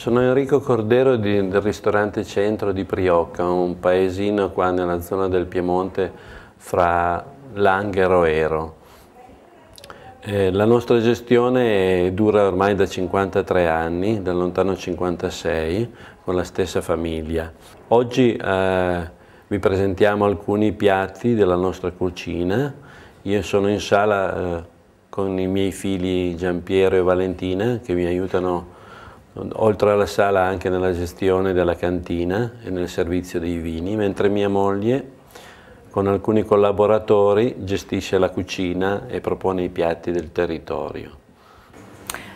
Sono Enrico Cordero di, del ristorante Centro di Priocca, un paesino qua nella zona del Piemonte fra Langhero e Ero. Eh, la nostra gestione dura ormai da 53 anni, dal lontano 56, con la stessa famiglia. Oggi eh, vi presentiamo alcuni piatti della nostra cucina. Io sono in sala eh, con i miei figli Giampiero e Valentina che mi aiutano oltre alla sala anche nella gestione della cantina e nel servizio dei vini, mentre mia moglie con alcuni collaboratori gestisce la cucina e propone i piatti del territorio.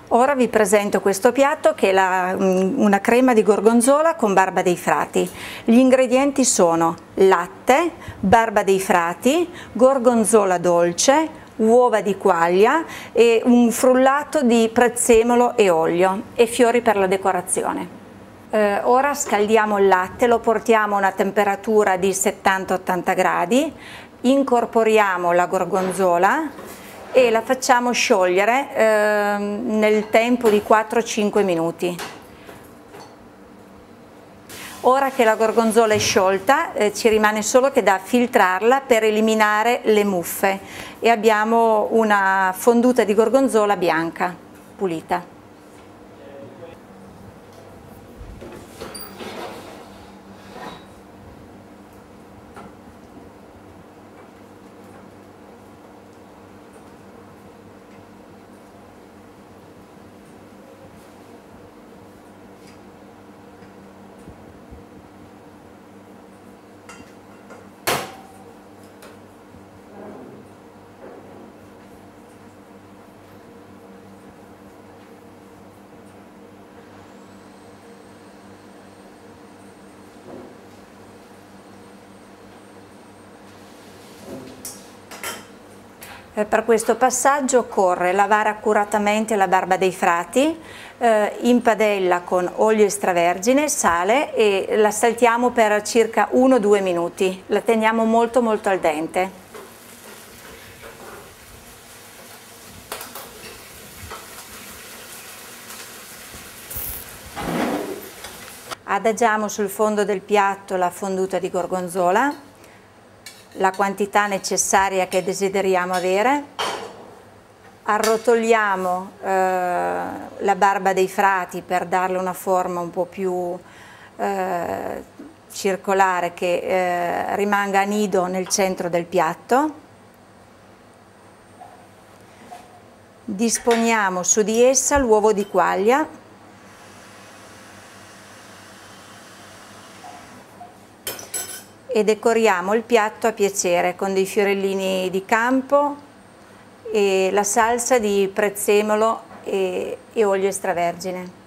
Ora vi presento questo piatto che è la, mm, una crema di gorgonzola con barba dei frati. Gli ingredienti sono latte, barba dei frati, gorgonzola dolce, uova di quaglia e un frullato di prezzemolo e olio e fiori per la decorazione. Eh, ora scaldiamo il latte, lo portiamo a una temperatura di 70-80 gradi, incorporiamo la gorgonzola e la facciamo sciogliere eh, nel tempo di 4-5 minuti. Ora che la gorgonzola è sciolta eh, ci rimane solo che da filtrarla per eliminare le muffe e abbiamo una fonduta di gorgonzola bianca pulita. Per questo passaggio occorre lavare accuratamente la barba dei frati eh, in padella con olio extravergine, sale e la saltiamo per circa 1-2 minuti, la teniamo molto molto al dente. Adagiamo sul fondo del piatto la fonduta di gorgonzola la quantità necessaria che desideriamo avere, arrotoliamo eh, la barba dei frati per darle una forma un po' più eh, circolare che eh, rimanga a nido nel centro del piatto. Disponiamo su di essa l'uovo di quaglia e decoriamo il piatto a piacere con dei fiorellini di campo e la salsa di prezzemolo e, e olio extravergine.